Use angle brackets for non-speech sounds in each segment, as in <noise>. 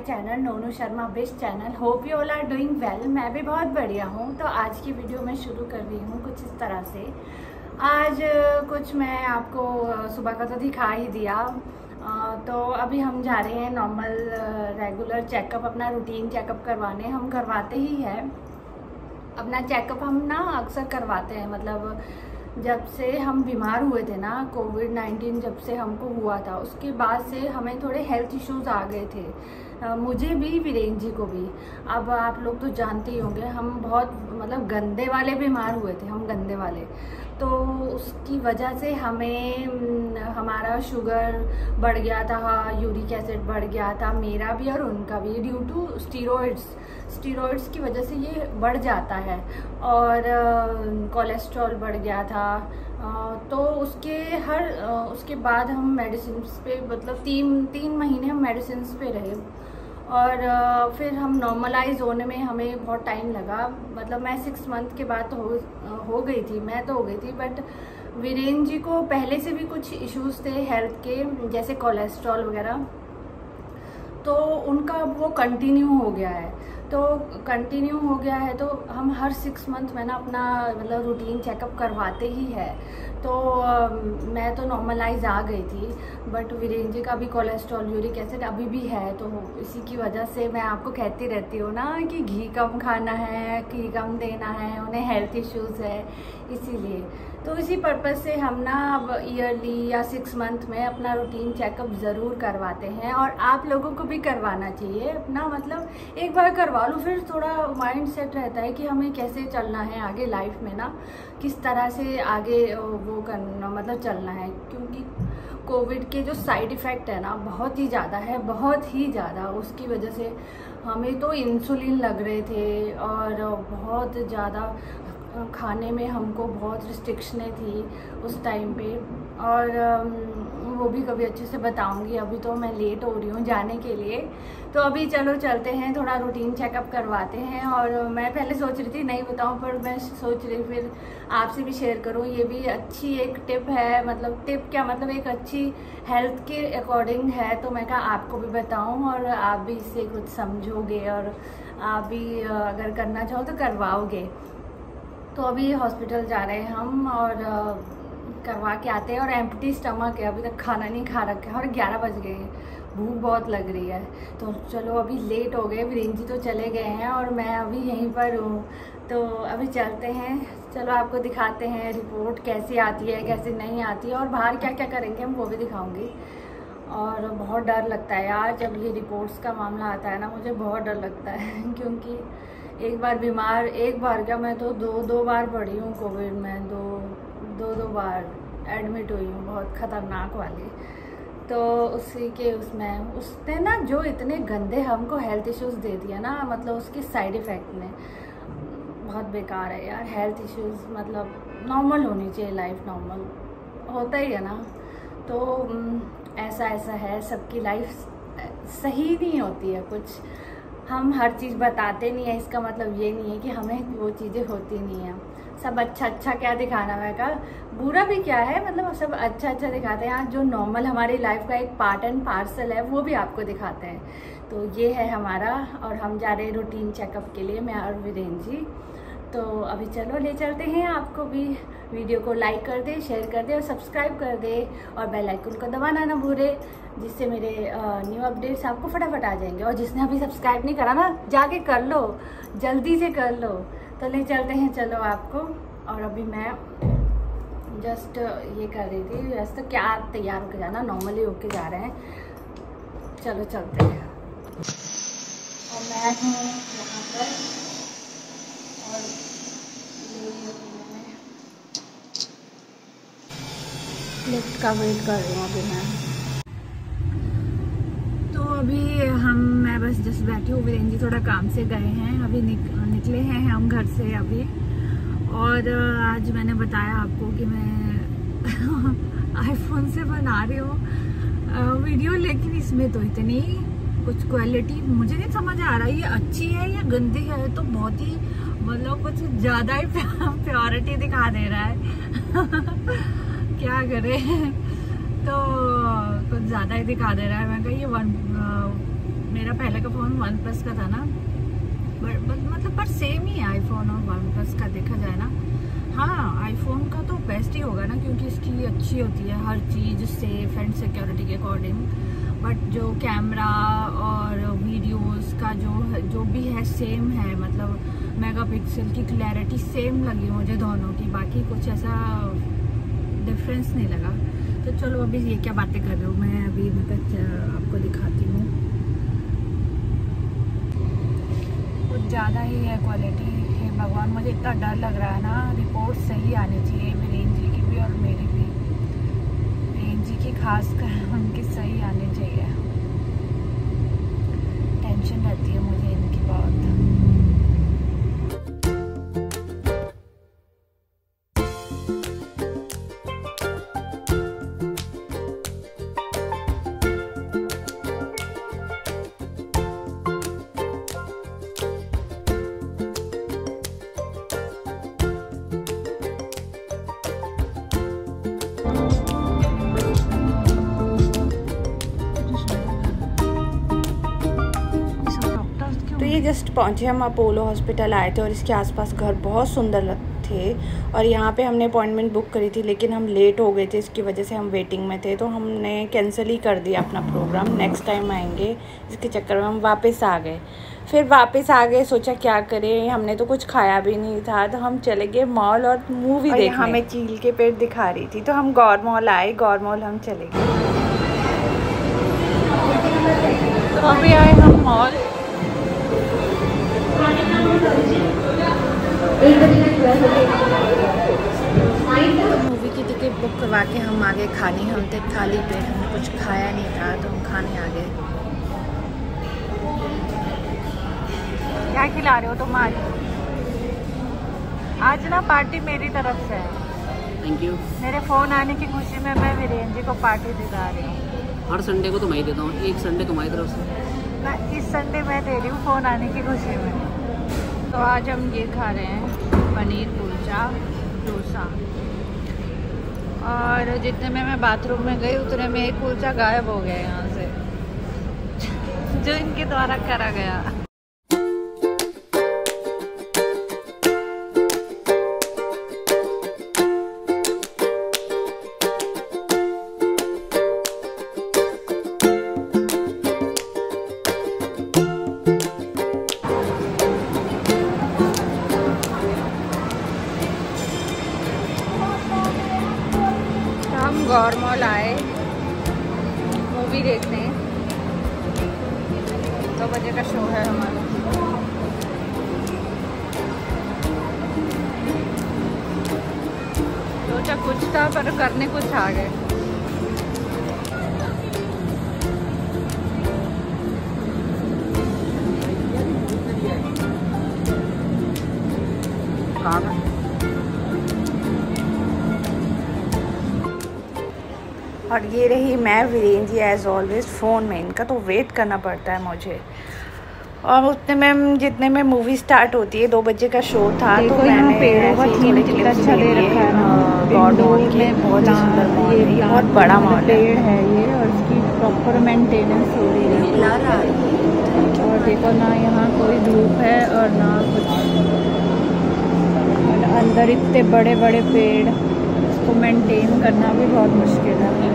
My channel, Nonu Sharma best channel. Hope you all are doing well मैं भी बहुत बढ़िया हूँ। तो आज की वीडियो मैं शुरू कर रही हूँ कुछ इस तरह से। आज, कुछ मैं आपको सुबह का तो दिखा ही दिया। तो अभी हम जा रहे हैं नॉर्मल रेगुलर चेकअप अपना रूटीन चेकअप करवाने। हम करवाते ही हैं। अपना चेकअप हम ना अक्सर करवाते हैं। मतलब जब से हम बीमार हुए थे ना कोविड नाइन्टीन जब से हमको हुआ था, उसके बाद से हमें थोड़े हेल्थ इश्यूज़ आ गए थे। मुझे भी, वीरेन जी को भी। अब आप लोग तो जानते ही होंगे, हम बहुत मतलब गंदे वाले बीमार हुए थे, हम गंदे वाले। तो उसकी वजह से हमें हमारा शुगर बढ़ गया था, यूरिक एसिड बढ़ गया था, मेरा भी और उनका भी ड्यू टू स्टीरोइड्स स्टीरोइड्स की वजह से ये बढ़ जाता है। और कोलेस्ट्रॉल बढ़ गया था। तो उसके हर उसके बाद हम मेडिसिन पे मतलब तीन तीन महीने हम मेडिसिन पे रहे। और फिर हम नॉर्मलाइज होने में हमें बहुत टाइम लगा। मतलब मैं सिक्स मंथ के बाद तो हो हो गई थी, मैं तो हो गई थी बट वीरेन जी को पहले से भी कुछ इश्यूज़ थे हेल्थ के, जैसे कोलेस्ट्रॉल वगैरह। तो उनका वो कंटिन्यू हो गया है। तो कंटिन्यू हो गया है तो हम हर सिक्स मंथ में ना अपना मतलब रूटीन चेकअप करवाते ही है। तो मैं तो नॉर्मलाइज आ गई थी बट वीरेन जी का भी कोलेस्ट्रॉल यूरिक एसिड अभी भी है तो इसी की वजह से मैं आपको कहती रहती हूँ ना कि घी कम खाना है, घी कम देना है, उन्हें हेल्थ इश्यूज़ है, इसीलिए। तो इसी पर्पज़ से हम ना अब ईयरली या सिक्स मंथ में अपना रूटीन चेकअप ज़रूर करवाते हैं और आप लोगों को भी करवाना चाहिए। अपना मतलब एक बार करवा लो, फिर थोड़ा माइंड सेट रहता है कि हमें कैसे चलना है आगे लाइफ में ना, किस तरह से आगे वो करना मतलब चलना है। क्योंकि कोविड के जो साइड इफ़ेक्ट है ना, बहुत ही ज़्यादा है, बहुत ही ज़्यादा। उसकी वजह से हमें तो इंसुलिन लग रहे थे और बहुत ज़्यादा खाने में हमको बहुत रिस्ट्रिक्शनें थी उस टाइम पे। और वो भी कभी अच्छे से बताऊँगी। अभी तो मैं लेट हो रही हूँ जाने के लिए। तो अभी चलो चलते हैं, थोड़ा रूटीन चेकअप करवाते हैं। और मैं पहले सोच रही थी, नहीं बताऊँ, पर मैं सोच रही फिर आपसे भी शेयर करूँ। ये भी अच्छी एक टिप है मतलब टिप क्या मतलब एक अच्छी हेल्थ के अकॉर्डिंग है। तो मैं कहा आपको भी बताऊँ और आप भी इससे कुछ समझोगे और आप भी अगर करना चाहो तो करवाओगे। तो अभी हॉस्पिटल जा रहे हैं हम और करवा के आते हैं और एम्प्टी स्टमक है। अभी तक खाना नहीं खा रखा है और ग्यारह बज गए भूख बहुत लग रही है। तो चलो अभी लेट हो गए। वीरेन जी तो चले गए हैं और मैं अभी यहीं पर हूँ। तो अभी चलते हैं। चलो आपको दिखाते हैं रिपोर्ट कैसी आती है, कैसी नहीं आती है और बाहर क्या क्या करेंगे हम वो भी दिखाऊँगी। और बहुत डर लगता है यार, जब ये रिपोर्ट्स का मामला आता है ना, मुझे बहुत डर लगता है। <laughs> क्योंकि एक बार बीमार, एक बार क्या मैं तो दो दो बार पड़ी हूँ कोविड में, दो दो दो बार एडमिट हुई हूँ बहुत ख़तरनाक वाली। तो उसी के उसमें, उसने ना जो इतने गंदे हमको हेल्थ इश्यूज़ दे दिया ना मतलब उसके साइड इफ़ेक्ट ने बहुत बेकार है यार हेल्थ इश्यूज़ मतलब नॉर्मल होनी चाहिए लाइफ नॉर्मल होता ही है ना। तो ऐसा ऐसा है, सबकी लाइफ सही नहीं होती है कुछ। हम हर चीज़ बताते नहीं है, इसका मतलब ये नहीं है कि हमें वो चीज़ें होती नहीं हैं। सब अच्छा अच्छा क्या दिखाना है? का बुरा भी क्या है? मतलब सब अच्छा अच्छा दिखाते हैं। जो नॉर्मल हमारी लाइफ का एक पार्ट एंड पार्सल है, वो भी आपको दिखाते हैं। तो ये है हमारा, और हम जा रहे हैं रूटीन चेकअप के लिए, मैं और वीरेन जी। तो अभी चलो ले चलते हैं। आपको भी वीडियो को लाइक कर दे शेयर कर दे और सब्सक्राइब कर दे और बेल आइकन को दबाना ना भूले, जिससे मेरे न्यू अपडेट्स आपको फटाफट आ जाएँगे। और जिसने अभी सब्सक्राइब नहीं करा ना, जाके कर लो, जल्दी से कर लो। तो ले चलते हैं, चलो आपको। और अभी मैं जस्ट ये कर रही थी वैसे तो क्या तैयार होके जाना नॉर्मली होके जा रहे हैं। चलो चलते हैं। और मैं हूँ यहाँ पर। और लिफ्ट का वेट कर रही हूँ अभी मैं। अभी हम मैं बस जस्ट बैठी हूँ वीरेन जी थोड़ा काम से गए हैं। अभी निक, निकले हैं हम घर से अभी। और आज मैंने बताया आपको कि मैं <laughs> आईफोन से बना रही हूँ। वीडियो लेकिन इसमें तो इतनी कुछ क्वालिटी मुझे नहीं समझ आ रहा ये अच्छी है या गंदी है? तो बहुत ही मतलब कुछ ज़्यादा ही प्योरिटी दिखा दे रहा है। <laughs> क्या करें? तो कुछ ज़्यादा ही दिखा दे रहा है। मैं कही ये वन मेरा पहले का फ़ोन वन प्लस का था ना। बट मतलब पर सेम ही आईफोन और वन प्लस का, देखा जाए ना। हाँ आईफोन का तो बेस्ट ही होगा ना, क्योंकि इसकी अच्छी होती है हर चीज़ सेफ़ एंड सिक्योरिटी के अकॉर्डिंग बट जो कैमरा और वीडियोस का जो जो भी है सेम है मतलब मेगापिक्सल की क्लैरिटी सेम लगी मुझे दोनों की, बाकी कुछ ऐसा डिफरेंस नहीं लगा। तो चलो, अभी ये क्या बातें कर रहे हो? मैं अभी मतलब आपको दिखाती हूँ। कुछ ज़्यादा ही है क्वालिटी हे भगवान, मुझे इतना डर लग रहा है ना। रिपोर्ट सही आनी चाहिए मेरी जी की भी और मेरी भी। रेंज जी की खास कर, उनकी सही आनी चाहिए। टेंशन रहती है ये जस्ट पहुँचे हम अपोलो हॉस्पिटल आए थे और इसके आसपास घर बहुत सुंदर थे और यहाँ पे हमने अपॉइंटमेंट बुक करी थी लेकिन हम लेट हो गए थे इसकी वजह से हम वेटिंग में थे तो हमने कैंसिल ही कर दिया अपना प्रोग्राम नेक्स्ट टाइम आएँगे इसके चक्कर में हम वापस आ गए। फिर वापस आ गए सोचा क्या करें हमने तो कुछ खाया भी नहीं था तो हम चले गए मॉल और मूवी देखने। हमें चील के पेड़ दिखा रही थी तो हम गौर मॉल आए गौर मॉल हम चले गए। तो अभी आए हम मॉल मूवी की टिकट बुक करवा के हम आगे खाने हम थे खाली पेट हमने कुछ खाया नहीं था तो हम खाने आ गए। क्या खिला रहे हो तुम आज? आज ना पार्टी मेरी तरफ़ से है। थैंक यू मेरे फ़ोन आने की खुशी में मैं वीरेन जी को पार्टी दिला रही हूँ। हर संडे को तो मैं ही देता हूँ एक संडे तुम्हारी तरफ़ से। मैं इस संडे मैं दे रही हूँ फ़ोन आने की खुशी में। तो आज हम ये खा रहे हैं पनीर कुलचा डोसा। और जितने में मैं बाथरूम में गई, उतने में एक कुलचा गायब हो गया यहाँ से। जो इनके द्वारा करा गया। गौर मॉल आए। मूवी देखने दो बजे का शो है हमारा। सोचा कुछ था, पर करने कुछ आ गए। कहाँ और ये रही मैं Viren ji as always phone में इनका तो वेट करना पड़ता है मुझे। और उतने में जितने में मूवी स्टार्ट होती है दो बजे का शो था तो मैंने अच्छा दे रखा है गॉड में बहुत सुंदर मॉल है बहुत बड़ा मॉल पेड़ है ये और इसकी प्रॉपर मेंटेनेंस हो रही है। और देखो ना यहाँ कोई धूप है और ना कुछ। और अंदर इतने बड़े बड़े पेड़ इसको मेंटेन करना भी बहुत मुश्किल है।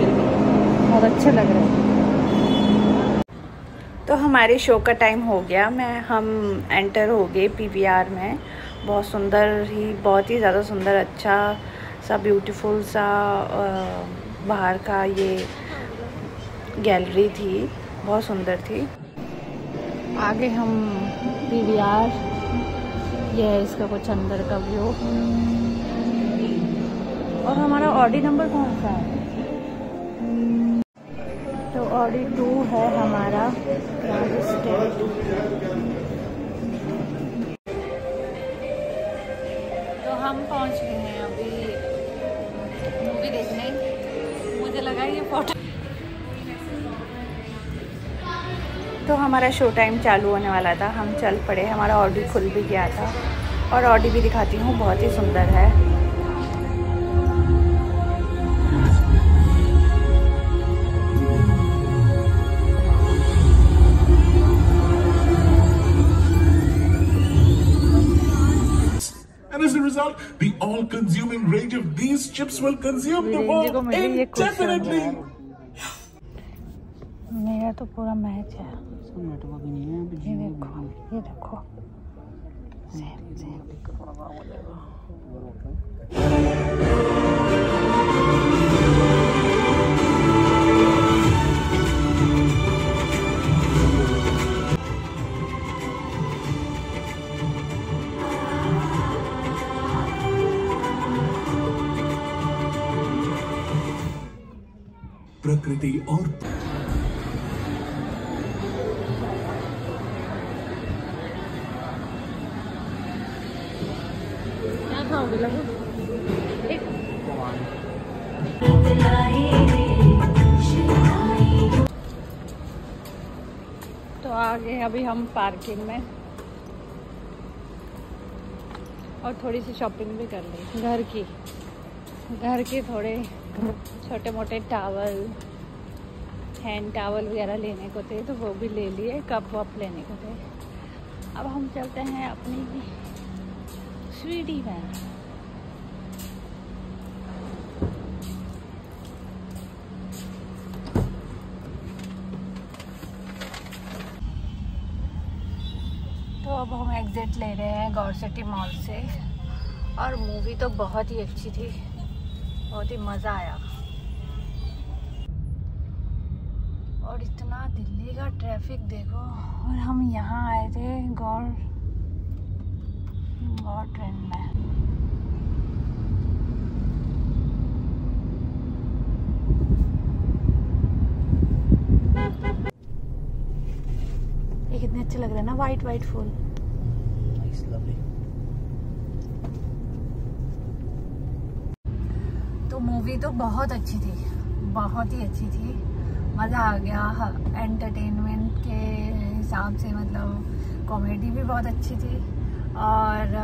बहुत अच्छा लग रहा है। तो हमारे शो का टाइम हो गया। मैं हम एंटर हो गए पीवीआर में। बहुत सुंदर ही बहुत ही ज़्यादा सुंदर अच्छा सा ब्यूटीफुल सा बाहर का ये गैलरी थी। बहुत सुंदर थी। आगे हम पी पीवीआर ये है इसका कुछ अंदर का व्यू और हमारा ऑडी नंबर कौन सा है? तो ऑडी टू है हमारा तो हम पहुँच गए हैं अभी मूवी देखने। मुझे लगा ये फ़ोटो तो हमारा शो टाइम चालू होने वाला था। हम चल पड़े हमारा ऑडी खुल भी गया था। और ऑडी भी दिखाती हूँ बहुत ही सुंदर है। result, the all-consuming rage of these chips will consume the Virendra को world मिली ये कुछ indefinitely. मेरा तो पूरा मैच है नेटवर्क भी नहीं है यहाँ पे ये जियो देखो भी ये देखो सेम सेम प्रकृति और तो आ गए अभी हम पार्किंग में। और थोड़ी सी शॉपिंग भी कर ली। घर की। घर के थोड़े छोटे मोटे टावल हैंड टावल वगैरह लेने को थे तो वो भी ले लिए कप वप लेने को थे। अब हम चलते हैं अपनी स्वीटी में तो अब हम एग्जिट ले रहे हैं गौर सिटी मॉल से। और मूवी तो बहुत ही अच्छी थी, बहुत ही मज़ा आया। इतना दिल्ली का ट्रैफ़िक देखो और हम यहाँ आए थे गौर गौर ट्रेन में। ये कितने अच्छे लग रहे हैं ना वाइट वाइट फूल तो मूवी तो बहुत अच्छी थी बहुत ही अच्छी थी। मज़ा आ गया। एंटरटेनमेंट के हिसाब से मतलब कॉमेडी भी बहुत अच्छी थी और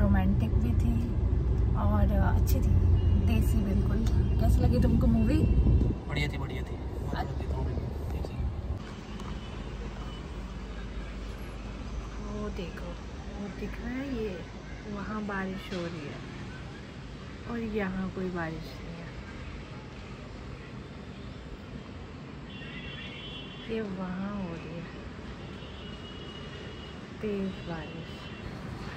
रोमांटिक भी थी और अच्छी थी। देसी बिल्कुल। कैसी लगी तुमको मूवी बढ़िया थी बढ़िया थी। वो देखो वो दिख रहा है ये वहाँ बारिश हो रही है और यहाँ कोई बारिश नहीं है ये वहाँ हो रही है। तेज बारिश।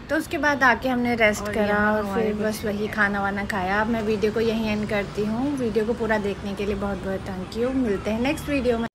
तो उसके बाद आके हमने रेस्ट और करा और फिर बस वही खाना वाना खाया। अब मैं वीडियो को यहीं एंड करती हूँ। वीडियो को पूरा देखने के लिए बहुत बहुत थैंक यू मिलते हैं नेक्स्ट वीडियो में।